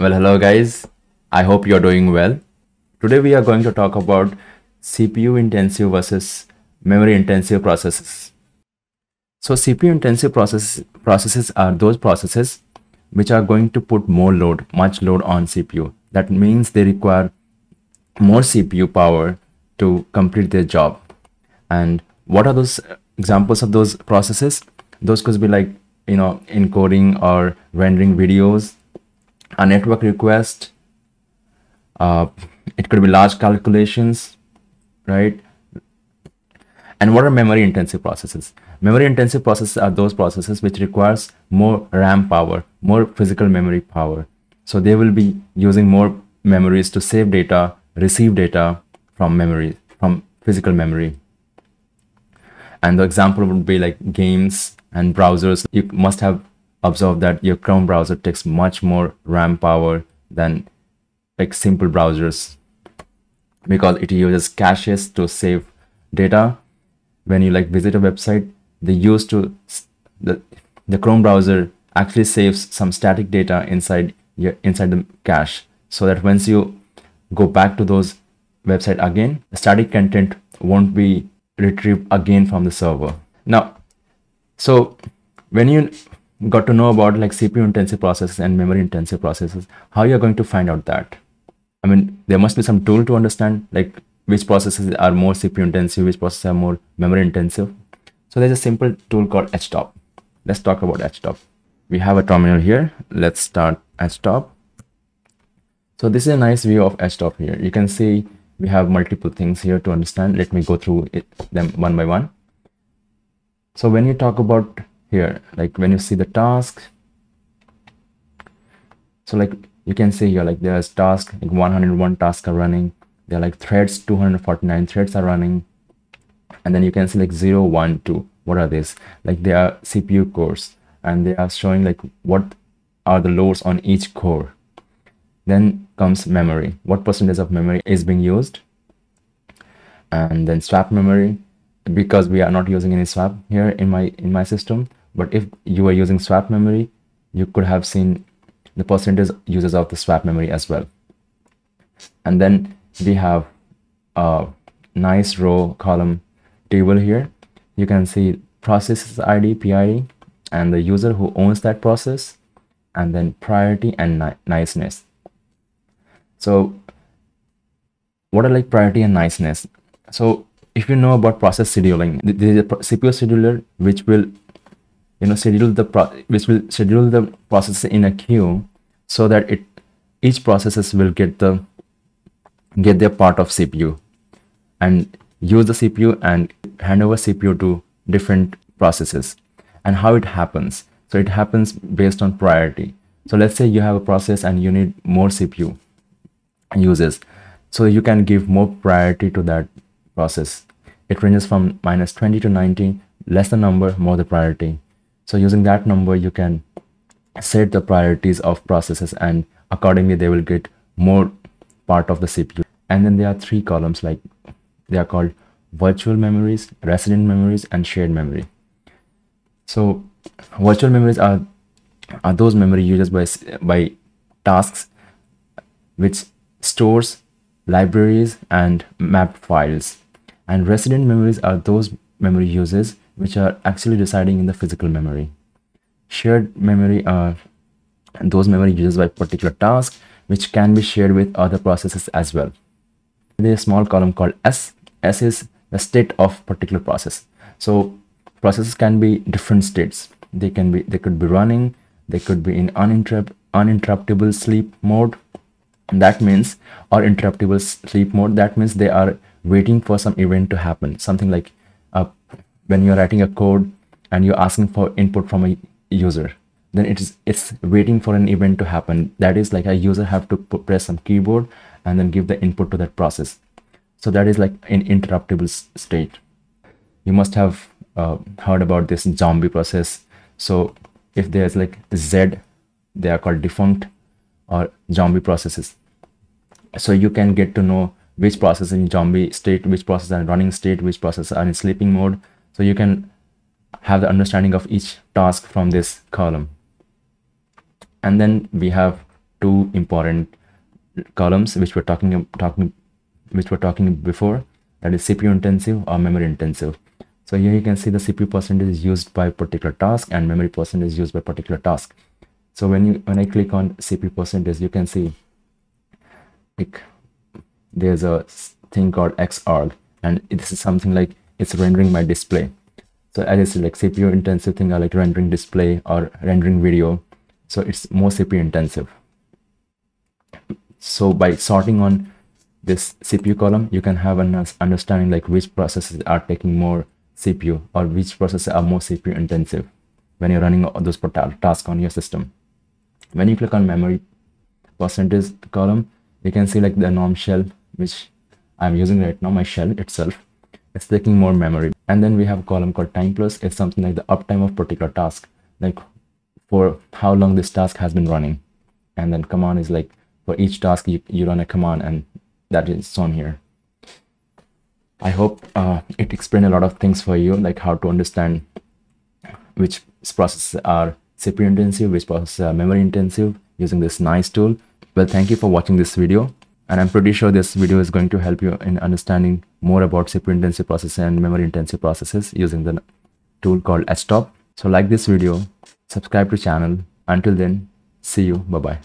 Well, hello guys. I hope you're doing well. Today we are going to talk about CPU intensive versus memory intensive processes. So CPU intensive process, processes are those processes which are going to put more load, much load on CPU. That means they require more CPU power to complete their job. And what are those examples of those processes? Those could be like, you know, encoding or rendering videos, a network request, uh, it could be large calculations, right? And what are memory intensive processes? Memory intensive processes are those processes which requires more RAM power, more physical memory power. So they will be using more memories to save data, receive data from memory, from physical memory. And the example would be like games and browsers. You must have observed that your Chrome browser takes much more RAM power than like simple browsers because it uses caches to save data. When you like visit a website they use to the the chrome browser actually saves some static data inside your inside the cache so that once you go back to those website again static content won't be retrieved again from the server. Now so when you got to know about like cpu intensive processes and memory intensive processes how you're going to find out that i mean there must be some tool to understand like which processes are more CPU intensive, which processes are more memory intensive. So there's a simple tool called HTOP. Let's talk about HTOP. We have a terminal here. Let's start HTOP. So this is a nice view of HTOP here. You can see we have multiple things here to understand. Let me go through it, them one by one. So when you talk about here, like when you see the task, so like you can see here, like there's task, like 101 tasks are running. They're like threads 249 threads are running. And then you can see like 0 1 2 what are these? Like they are cpu cores. And they are showing like what are the loads on each core. Then comes memory. What percentage of memory is being used? And then swap memory. Because we are not using any swap here in my in my system but if you are using swap memory you could have seen the percentage uses of the swap memory as well and then we have a nice row column table here. You can see process ID, PID, and the user who owns that process, and then priority and ni niceness. So what are like priority and niceness? So if you know about process scheduling, there is a CPU scheduler which will you know schedule the pro which will schedule the process in a queue so that it each processes will get the get their part of CPU and use the CPU and hand over CPU to different processes and how it happens. So it happens based on priority. So let's say you have a process and you need more CPU uses. So you can give more priority to that process. It ranges from minus 20 to 90, less the number, more the priority. So using that number, you can set the priorities of processes and accordingly they will get more part of the CPU. And then there are three columns like they are called virtual memories, resident memories, and shared memory. So virtual memories are, are those memory used by, by tasks which stores libraries and mapped files. And resident memories are those memory uses which are actually residing in the physical memory. Shared memory are those memory used by particular task which can be shared with other processes as well. There's a small column called S. S is the state of particular process. So processes can be different states. They can be they could be running, they could be in uninterrupt uninterruptible sleep mode. That means or interruptible sleep mode. That means they are waiting for some event to happen. Something like when you're writing a code and you're asking for input from a user then it is it's waiting for an event to happen. That is like a user have to press some keyboard and then give the input to that process. So that is like an interruptible state. You must have uh, heard about this zombie process. So if there's like z they are called defunct or zombie processes. So you can get to know which process in zombie state which process are in running state which process are in sleeping mode so you can have the understanding of each task from this column. And then we have two important columns which we're talking talking which we're talking before. That is cpu intensive or memory intensive. So here you can see the cpu percentage is used by particular task and memory percentage is used by particular task. So when you when i click on cpu percentage you can see like there's a thing called Xorg and this is something like it's rendering my display so as I said, like CPU intensive thing are like rendering display or rendering video. So it's more CPU intensive. So by sorting on this CPU column, you can have an understanding like which processes are taking more CPU or which processes are more CPU intensive when you're running those tasks on your system. When you click on memory percentage column, you can see like the gnome shell, which I'm using right now, my shell itself it's taking more memory. And then we have a column called time plus. It's something like the uptime of particular task. Like for how long this task has been running. And then command is like for each task you, you run a command and that is on here. I hope uh, it explained a lot of things for you like how to understand which processes are cpu intensive which processes are memory intensive using this nice tool. Well thank you for watching this video and I'm pretty sure this video is going to help you in understanding more about CPU intensive processes and memory intensive processes using the tool called HTOP. So like this video, subscribe to channel. Until then, see you. Bye-bye.